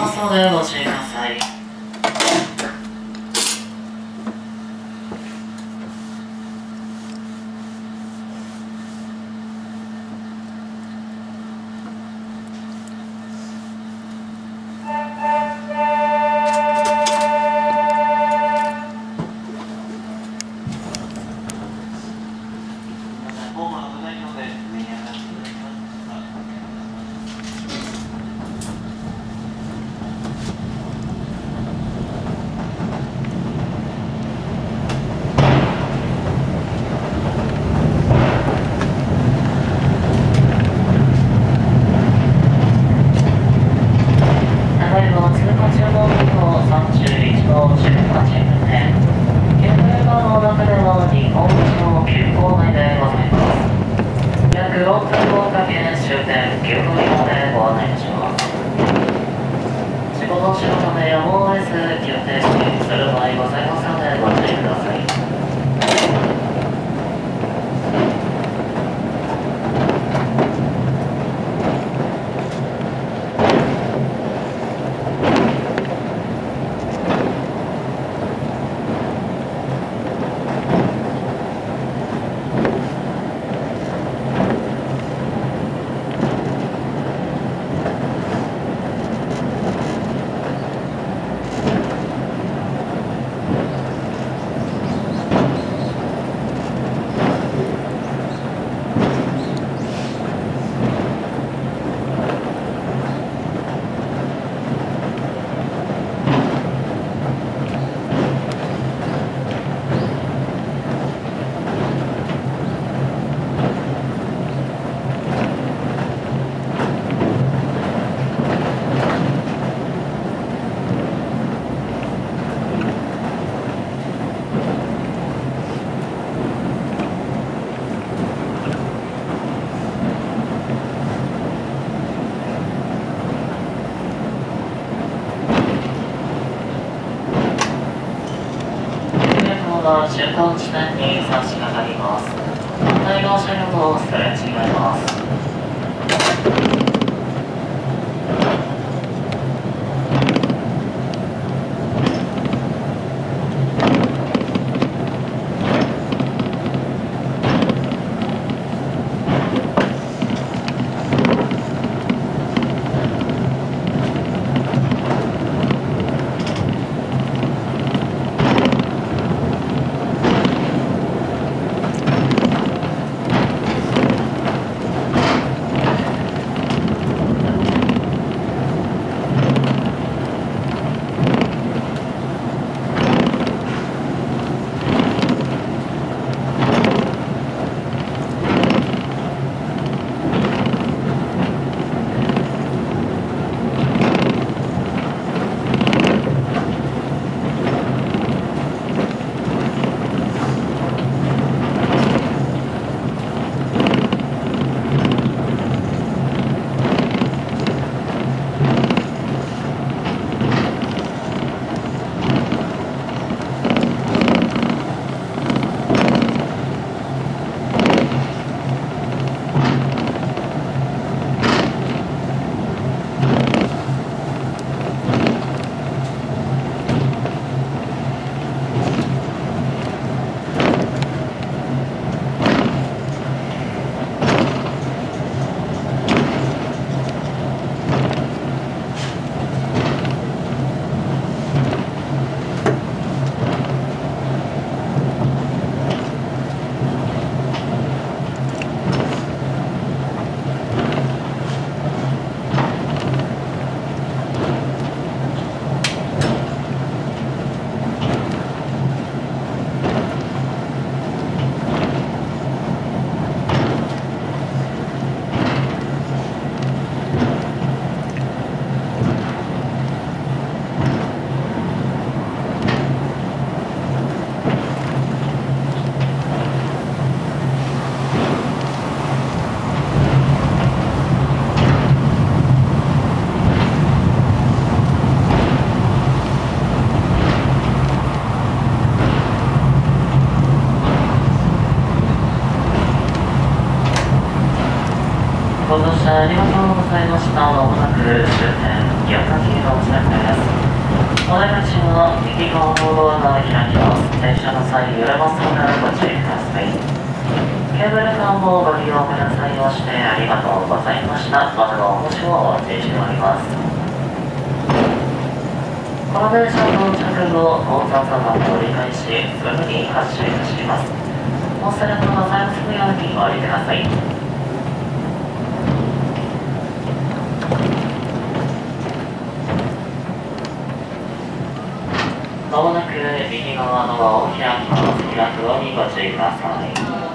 ますのでご注意ください。ホームはないので、上に上がっていただきます。ただいま通過中の便の31号出発地点で、現在側の中では日本の急行内でございます。約6分後かけ終点9分までご案内いたします。仕事の仕事でやむを得ず急停止する場合ございますのでご注意ください。が中間地点に差し掛かります。反対側車両とすれ違います。車ありがとうございました。まもなく終点、宮崎がお伝えお出口は右側のドアが開きます。電車の際、揺れますのでご注意ください。ケーブルカーもご利用くださいましてありがとうございました。またのお越しをお待ちしております。この電車到着後、混雑が折り返し、すぐに発車いたします。お忘れ物ございますようにお降りください。まもなく右側のドアを開きます。開くようにご注意ください。